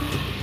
you